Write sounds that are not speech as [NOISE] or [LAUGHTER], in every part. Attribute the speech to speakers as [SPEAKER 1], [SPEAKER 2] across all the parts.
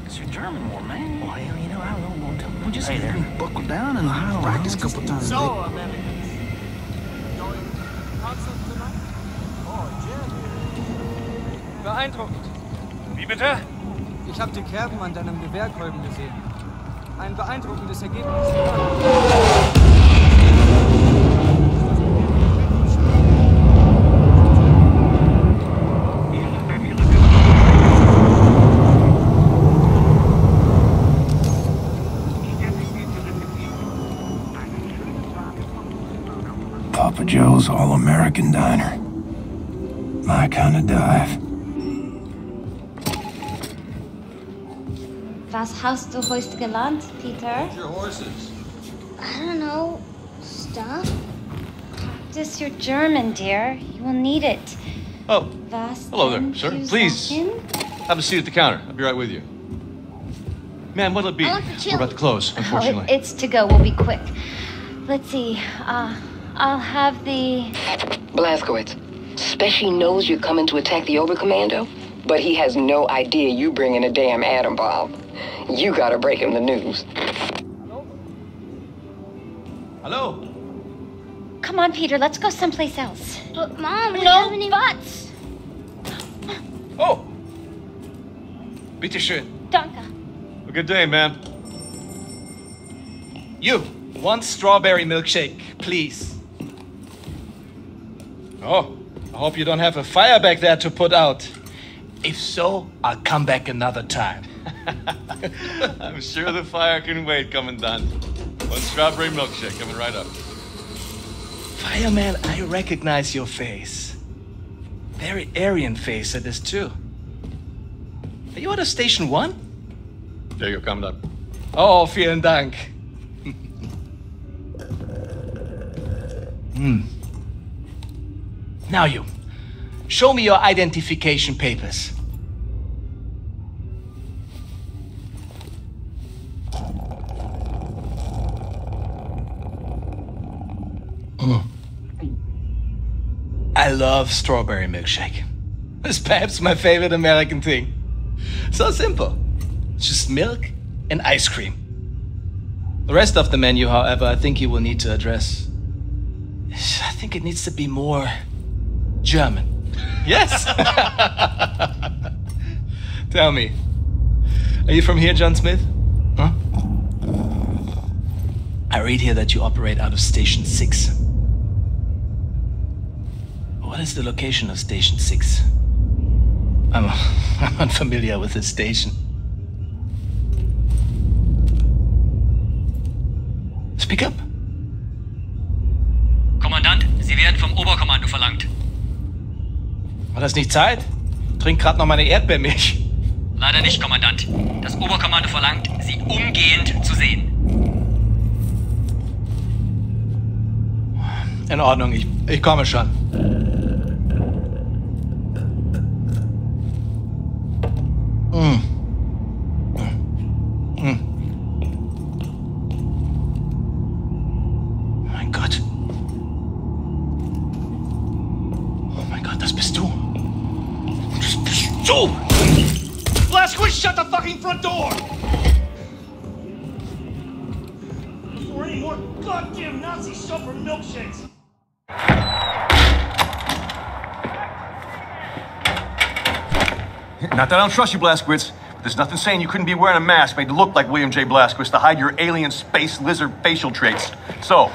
[SPEAKER 1] practice your German more, man.
[SPEAKER 2] Well, hell, you know, I don't tell me.
[SPEAKER 1] Well, just
[SPEAKER 2] hey there.
[SPEAKER 1] buckle down and
[SPEAKER 2] I'll practice a couple times
[SPEAKER 3] So. Americans, going concert tonight? Oh, Germany. Beeindruckend.
[SPEAKER 4] Wie bitte?
[SPEAKER 3] Ich habe die Kerben an deinem Gewehrkolben gesehen. Ein beeindruckendes Ergebnis.
[SPEAKER 5] Papa Joe's All American Diner. My kind of dive.
[SPEAKER 6] Was hast du heute gelernt, Peter?
[SPEAKER 7] Your horses.
[SPEAKER 6] I don't know. Stuff? Practice your German, dear. You will need it.
[SPEAKER 7] Oh,
[SPEAKER 6] Was
[SPEAKER 7] Hello there, sir. Please.
[SPEAKER 6] sagen?
[SPEAKER 7] have a seat at the counter. I'll be right with you. Ma'am, what'll it be?
[SPEAKER 6] I want the
[SPEAKER 7] We're about to close, [LAUGHS]
[SPEAKER 6] Oh,
[SPEAKER 7] unfortunately.
[SPEAKER 6] it- it's to go. We'll be quick. Let's see. Uh, I'll have the.
[SPEAKER 8] Blazkowicz, Speshy knows you're coming to attack the Oberkommando, but he has no idea you bringing a damn atom bomb. You gotta break him the news.
[SPEAKER 7] Hello? Hello?
[SPEAKER 6] Come on, Peter. Let's go someplace else.
[SPEAKER 9] But mom, we
[SPEAKER 6] No
[SPEAKER 9] haven't even...
[SPEAKER 6] buts.
[SPEAKER 7] Oh! Bitte schön.
[SPEAKER 6] Danke.
[SPEAKER 7] A good day, ma'am.
[SPEAKER 4] You, one strawberry milkshake, please. Oh, I hope you don't have a fire back there to put out. If so, I'll come back another time. [LAUGHS]
[SPEAKER 7] I'm sure the fire can wait, Commandant. One strawberry milkshake coming right up.
[SPEAKER 4] Fireman, I recognize your face. Very Aryan face it is too. Are you out of station one?
[SPEAKER 7] There you come, Commandant.
[SPEAKER 4] Oh, vielen Dank. [LAUGHS] Hmm. Now you, show me your identification papers. Mm. I love strawberry milkshake. It's perhaps my favorite American thing. So simple. It's just milk and ice cream. The rest of the menu, however, I think you will need to address. [SIGHS] I think it needs to be more German. Yes. [LAUGHS] Tell me, are you from here, John Smith? Huh? I read here that you operate out of Station 6. What is the location of Station 6? I'm, [LAUGHS] I'm unfamiliar with this station. Speak up.
[SPEAKER 10] Kommandant, Sie werden vom Oberkommando verlangt.
[SPEAKER 4] War das nicht Zeit? Trink grad noch meine Erdbeermilch.
[SPEAKER 10] Leider nicht, Kommandant. Das Oberkommando verlangt, Sie umgehend zu sehen.
[SPEAKER 4] In Ordnung, ich, ich komme schon.
[SPEAKER 11] Not that I don't trust you, Blazkowicz, but there's nothing saying you couldn't be wearing a mask made to look like William J. Blazkowicz to hide your alien space lizard facial traits. So,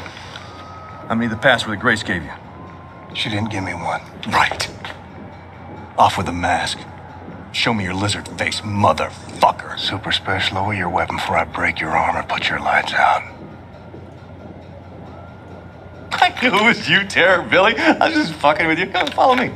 [SPEAKER 11] I need the password that Grace gave you.
[SPEAKER 5] She didn't give me one.
[SPEAKER 11] Right. Off with the mask. Show me your lizard face, motherfucker.
[SPEAKER 5] Super Spesh, lower your weapon before I break your arm and put your lights out.
[SPEAKER 11] I knew it was you, Terror Billy. I was just fucking with you. Come follow me.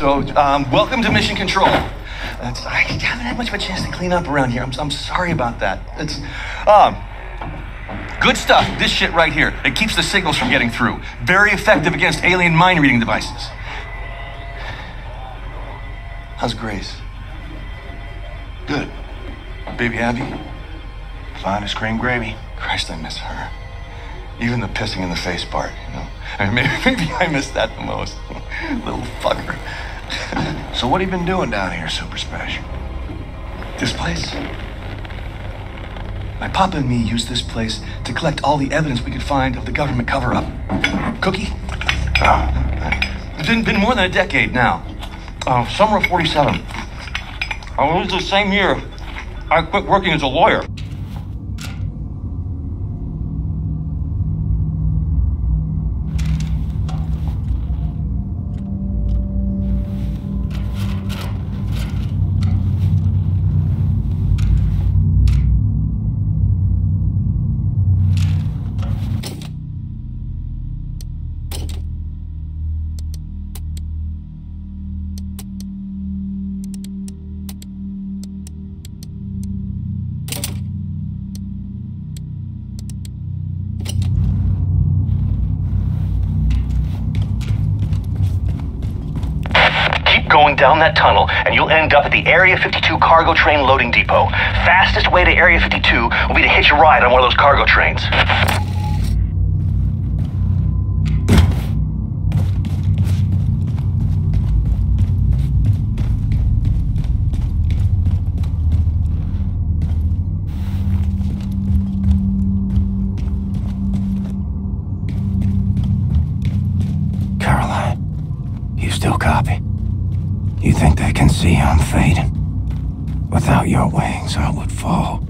[SPEAKER 11] So, um, welcome to Mission Control. I haven't had much of a chance to clean up around here. I'm, I'm sorry about that. It's, um, good stuff. This shit right here. It keeps the signals from getting through. Very effective against alien mind reading devices. How's Grace?
[SPEAKER 5] Good.
[SPEAKER 11] Baby Abby?
[SPEAKER 5] Fine as cream gravy.
[SPEAKER 11] Christ, I miss her. Even the pissing in the face part, you know. I mean, maybe, [LAUGHS] maybe I miss that the most. [LAUGHS] Little fucker.
[SPEAKER 5] So what have you been doing down here, Super Spesh?
[SPEAKER 11] This place? My papa and me used this place to collect all the evidence we could find of the government cover-up. Cookie? It's been, been more than a decade now. Uh, summer of 47. I was the same year I quit working as a lawyer.
[SPEAKER 9] Going down that tunnel, and you'll end up at the Area 52 cargo train loading depot. Fastest way to Area 52 will be to hitch a ride on one of those cargo trains.
[SPEAKER 5] Can see I'm fading? Without your wings, I would fall.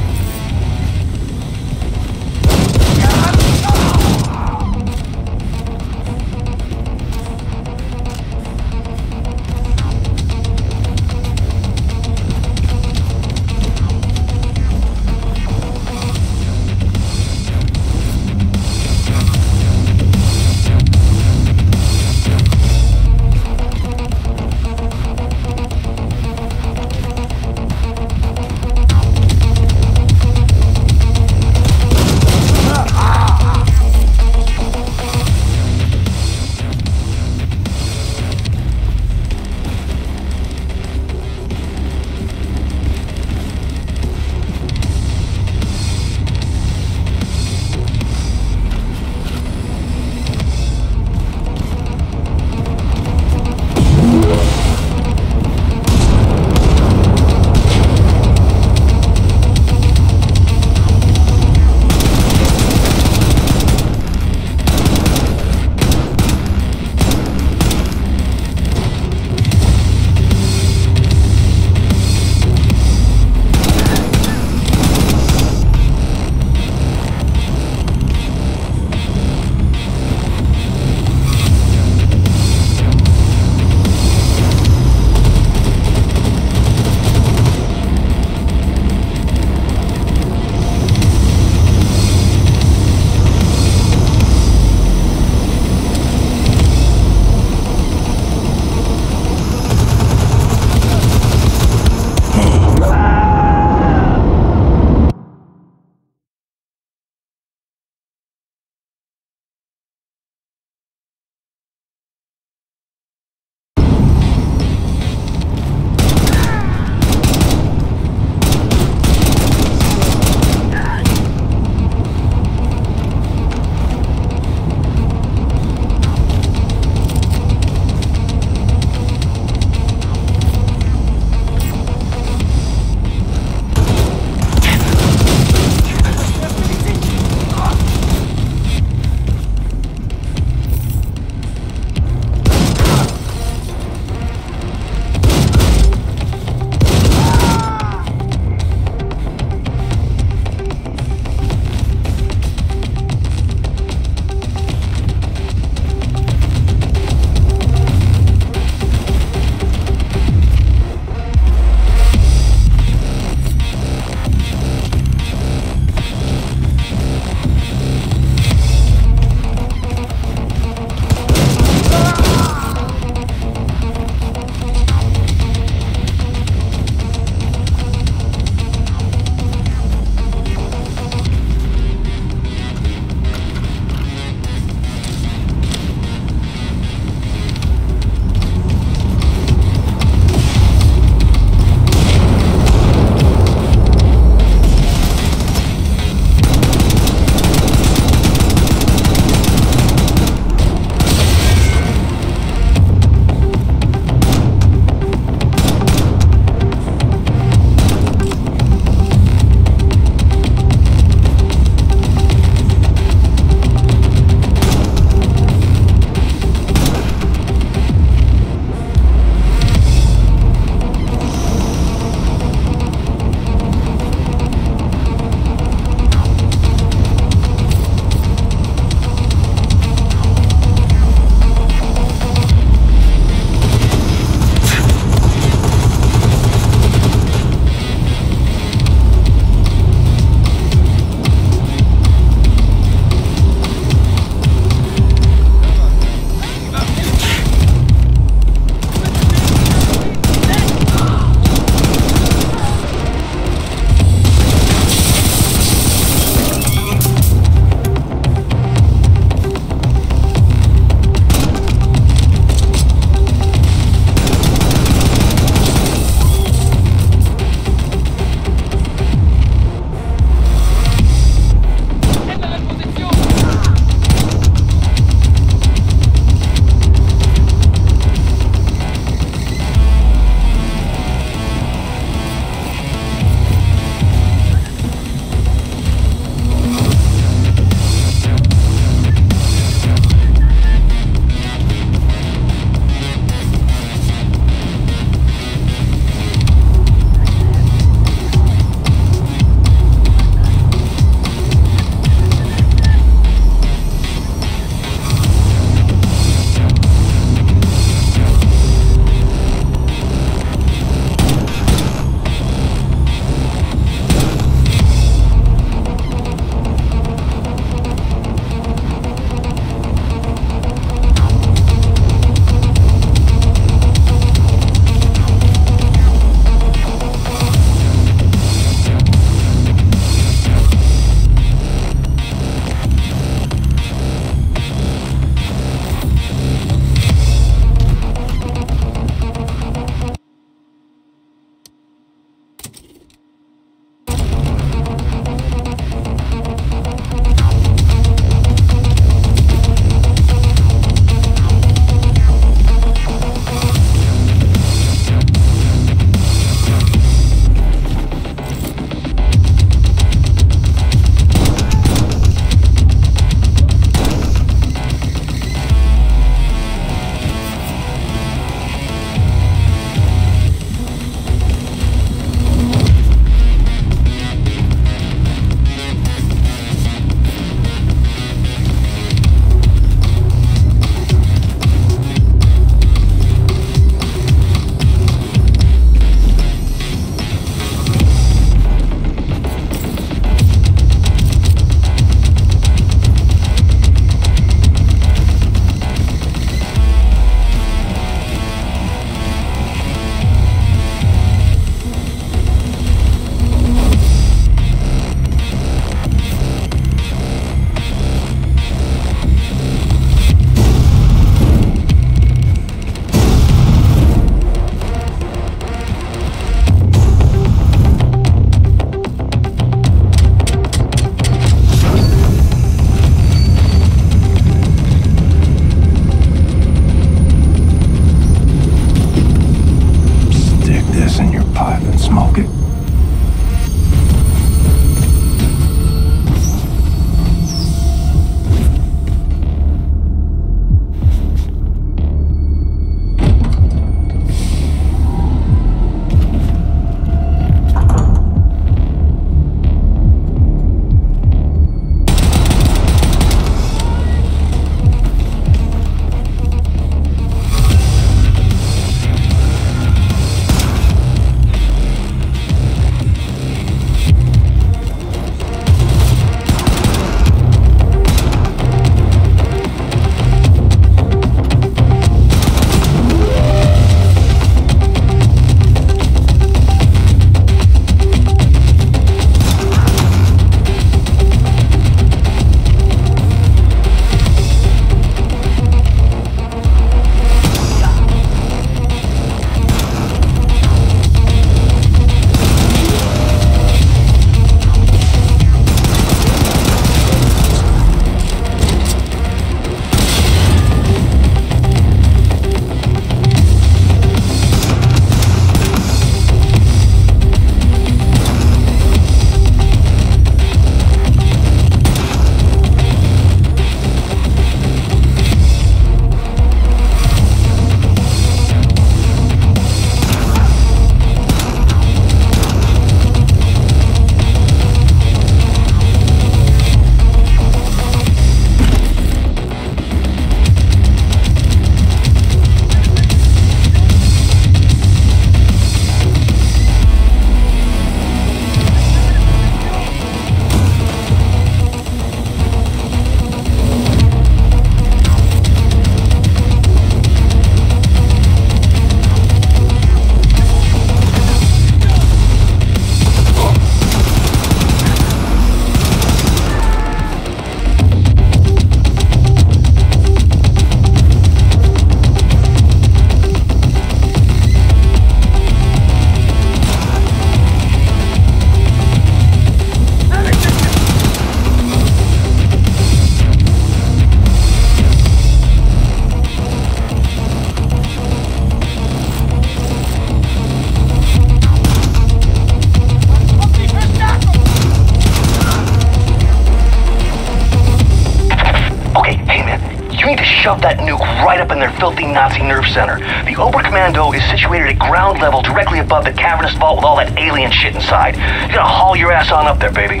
[SPEAKER 11] Nazi nerve center. The Oberkommando is situated at ground level directly above the cavernous vault with all that alien shit inside. You gotta haul your ass on up there, baby.